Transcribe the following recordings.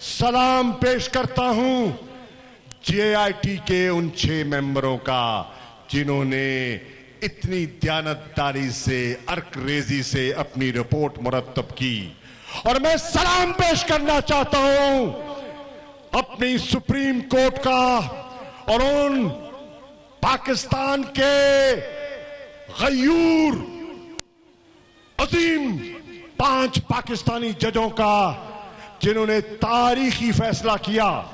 सलाम पेश करता हूँ जेआईटी के उन छह मेंबरों का, जिन्होंने इतनी दयानतदारी से अर्क रेजी से अपनी रिपोर्ट मुरतब की। और मैं सलाम पेश करना चाहता हूँ अपनी सुप्रीम कोर्ट का और उन पाकिस्तान के गयूर, अजीम पाँच पाकिस्तानी जजों का जिन्होंने तारीखी फैसला किया।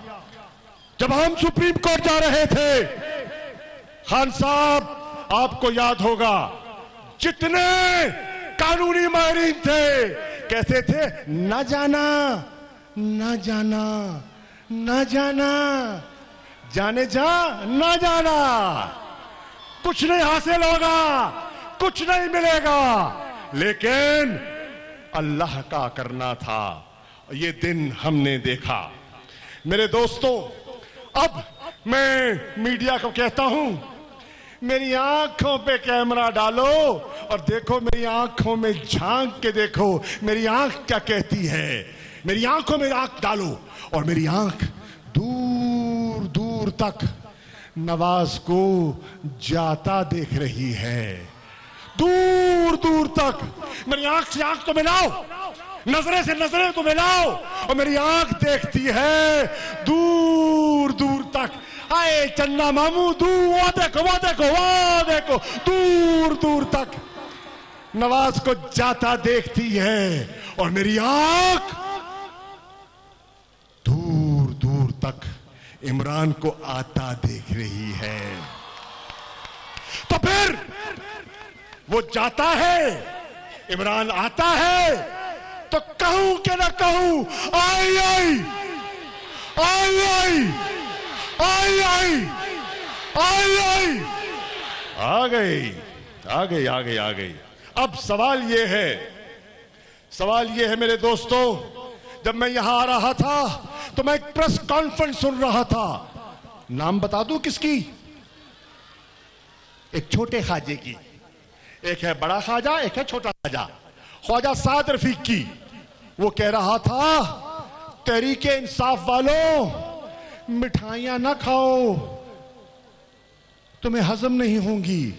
जब हम सुप्रीम कोर्ट जा रहे थे, खान साहब, आपको याद होगा, जितने कानूनी माहरीन थे, कहते थे, न जाना न जाना न जाना, जाने जा, न जाना। कुछ नहीं हासिल होगा, कुछ नहीं मिलेगा। लेकिन अल्लाह का करना था। ये दिन हमने देखा। मेरे दोस्तों, अब मैं मीडिया को कहता हूँ, मेरी आँखों पे कैमरा डालो और देखो, मेरी आँखों में झाँक के देखो, मेरी आँख क्या कहती है? मेरी आँखों में आँख डालो और मेरी आँख दूर दूर तक नवाज़ को जाता देख रही है। दूर दूर दूर तक। मेरी आँख से आँख तो मिलाओ। नजरे से नजरे तो मिलाओ। और मेरी आँख देखती है दूर दूर तक। आए चन्ना मामू दूर वो देखो वो देखो वो देखो। दूर दूर तक। नवाज़ को जाता देखती है और मेरी आँख दूर दूर तक। इमरान को आता देख रही है तो फिर वो जाता है, इमरान आता है तो कहूँ कि ना कहूँ, आई आई आई आई आई आई आई आई। आ गई आ गई आ गई आ गई। अब सवाल ये है, सवाल ये है मेरे दोस्तों, जब मैं यहाँ आ रहा था तो मैं एक प्रेस कॉन्फ्रेंस सुन रहा था। नाम बता दूँ किसकी? एक छोटे खाजे की। एक है बड़ा खाजा एक है छोटा खाजा ख्वाजा साद रफीक की। वो कह रहा था तहरीके इंसाफ वालों, मिठाइयाँ ना खाओ। तुम्हें हजम नहीं होंगी।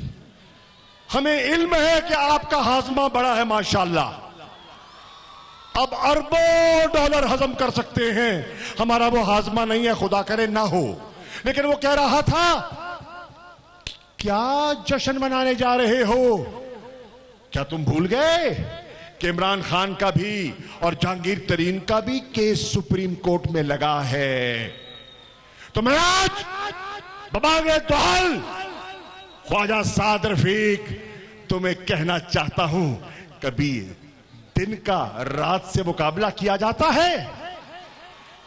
हमें इल्म है कि आपका हाजमा बड़ा है, माशाल्लाह। अब अरबों डॉलर हजम कर सकते हैं। हमारा वो हाजमा नहीं है, खुदा करे ना हो। लेकिन वो कह रहा था क्या जश्न मनाने जा रहे हो? क्या तुम भूल गए? कि इमरान खान का भी और जहांगीर तरीन का भी केस सुप्रीम कोर्ट में लगा है। तो मैं आज बबागे दोहल। ख्वाजा साद रफीक, तुम्हें कहना चाहता हूँ, कभी दिन का रात से मुकाबला किया जाता है?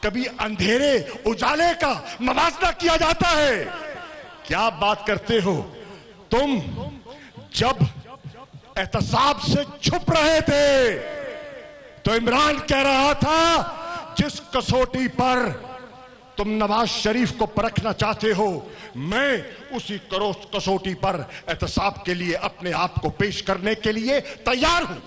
कभी अंधेरे, उजाले का मवाजना किया जाता है? क्या बात करते हो? तुम जब एहतसाब से छुप रहे थे तो इमरान कह रहा था, जिस कसौटी पर तुम नवाज़ शरीफ को परखना चाहते हो, मैं उसी कसौटी पर एहतसाब के लिए अपने आप को पेश करने के लिए तैयार हूँ।